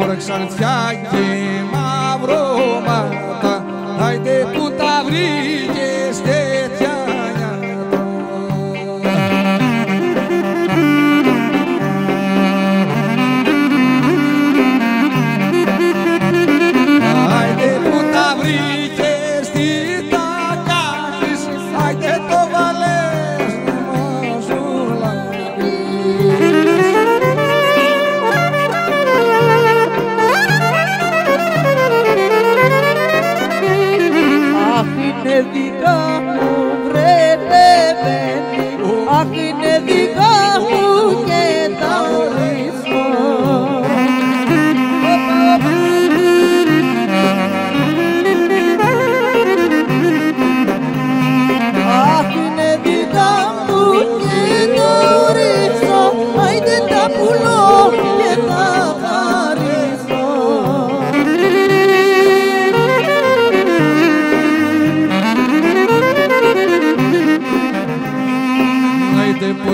Μουρξαν φτιά και μαύρο μαύρο.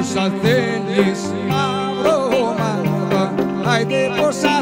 πόσα θέλεις μαύρο μαύρο, άιντε πόσα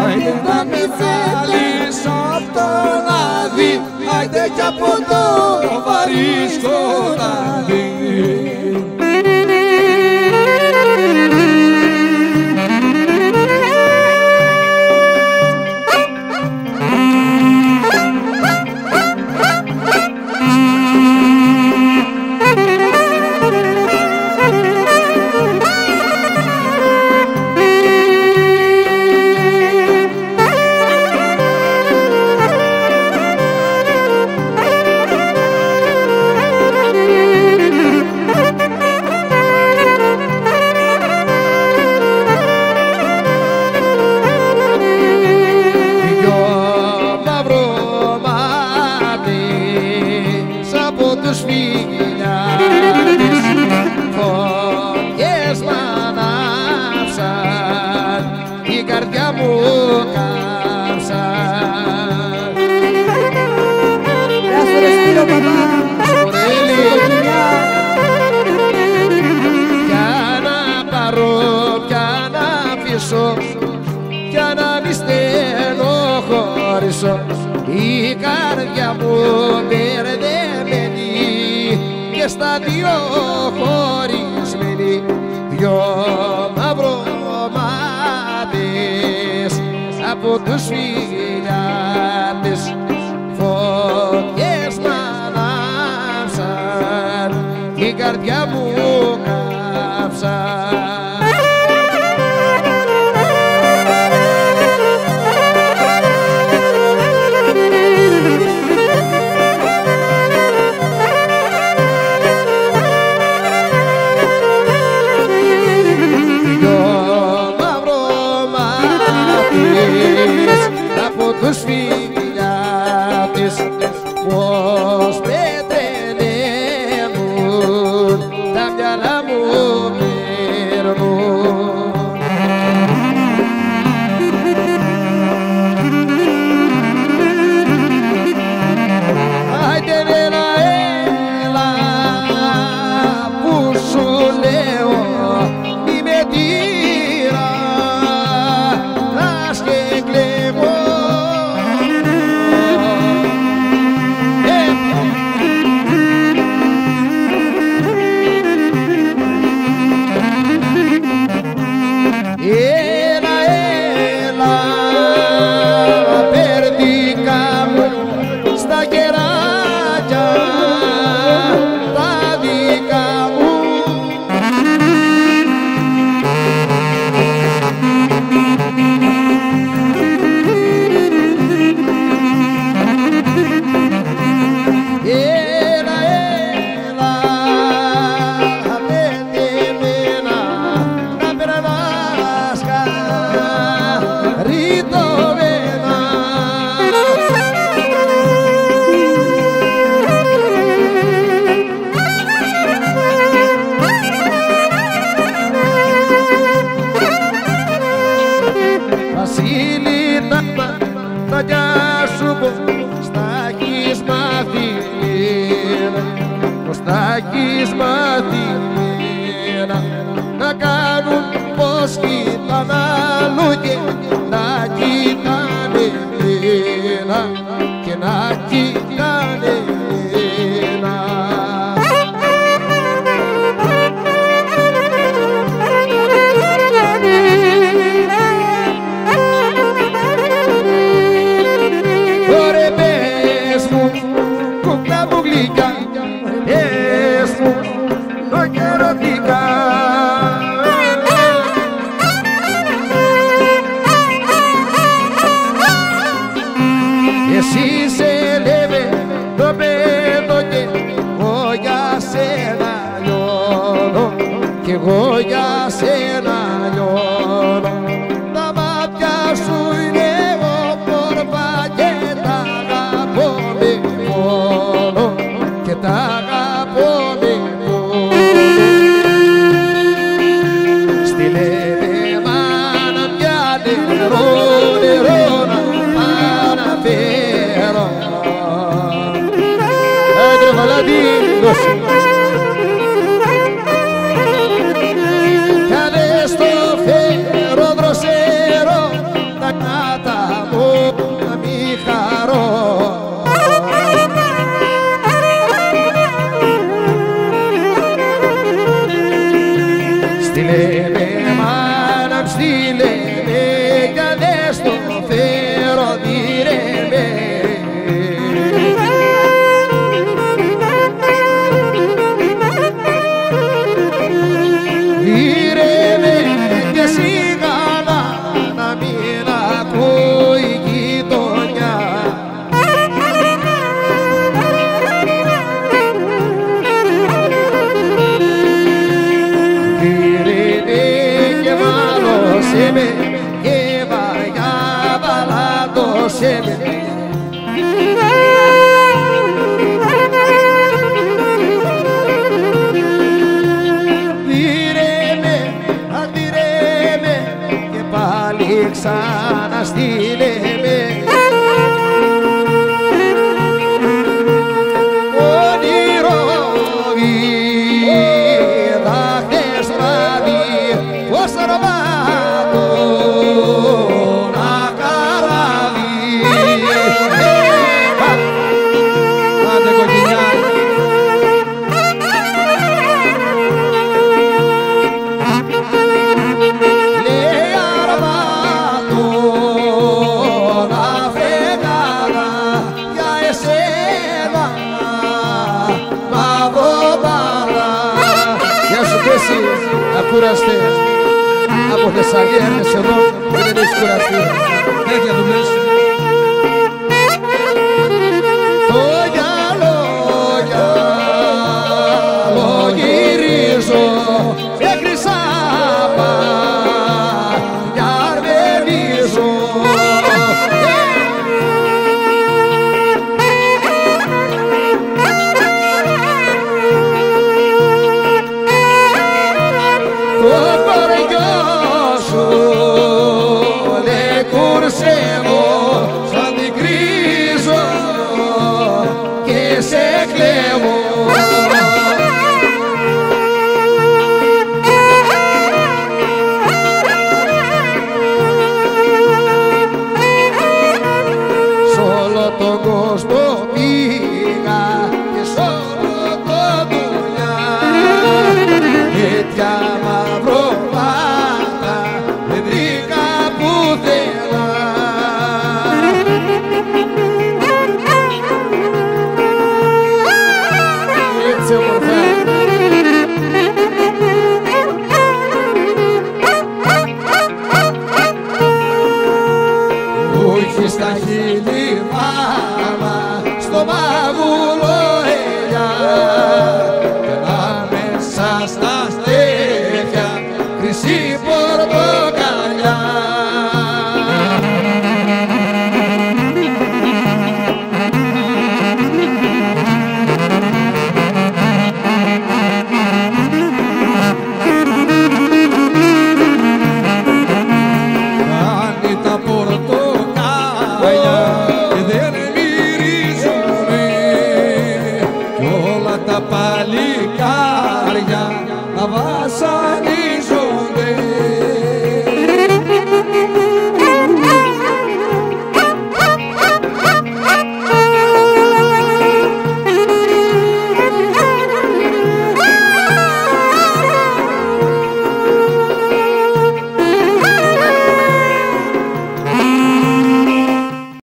Άιντε. Να μη θέλεις αυτό να δεν Άιντε κι από μου μπερδεμένη και στα δύο χωρισμένη δυο μαυρομάτες από τους φιλιάτες φωτιές να ανάψαν η καρδιά amor mesmo Κωστάκης μαθημένα να κάνουν πως на людей, на титанах. εγώ για σένα λιώνω Τα μάτια σου είναι όμορφα και τα αγαπώ και τα αγαπώ Στη λένε μάνα μια νερό νερό να παραφέρω Έντρε Σέβε. Πήρε με, αντιρέ με και πάλι ξαναστήρε curaste. Ah, pues Vamos a salir en ese honor. Tú eres curativo. Venga, tu.